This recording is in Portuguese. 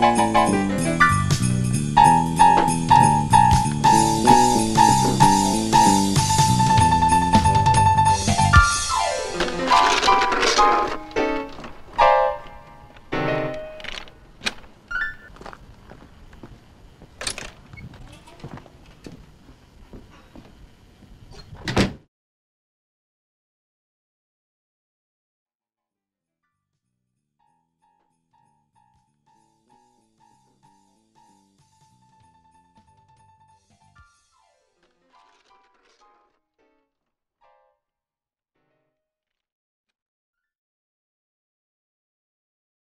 Música